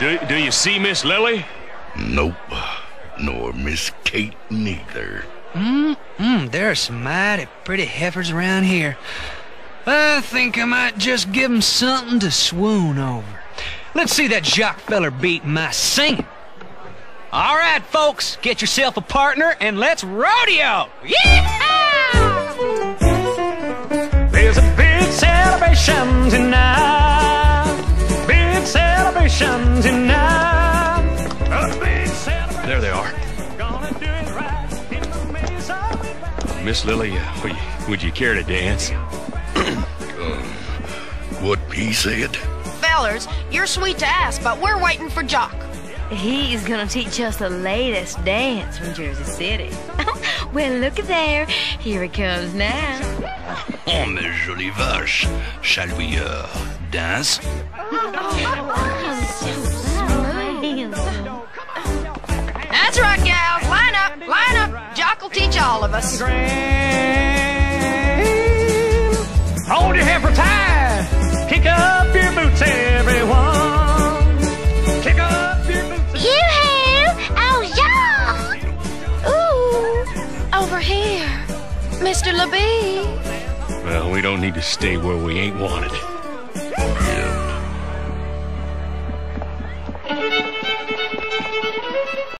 you see Miss Lily? Nope. Nor Miss Kate neither. Mm, there are some mighty pretty heifers around here. I think I might just give 'em something to swoon over. Let's see that jock feller beat my singing. All right, folks, get yourself a partner and let's rodeo! Yeehaw! There's a big celebration tonight. Miss Lily, uh, would, you, would you care to dance? What he said? Fellers, you're sweet to ask, but we're waiting for Jock. He's gonna teach us the latest dance from Jersey City. well, look there. Here he comes now. Oh, mes jolies vaches. Shall we, uh, dance? That's all of us. Grand. Hold your hand for time. Kick up your boots, everyone. Kick up your boots. You hoo Oh, yeah! Ooh, over here. Mr. LeBee. Well, we don't need to stay where we ain't wanted. Yeah.